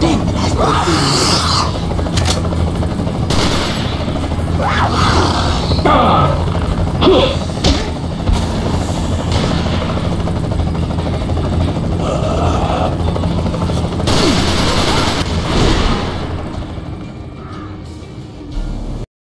Damn it,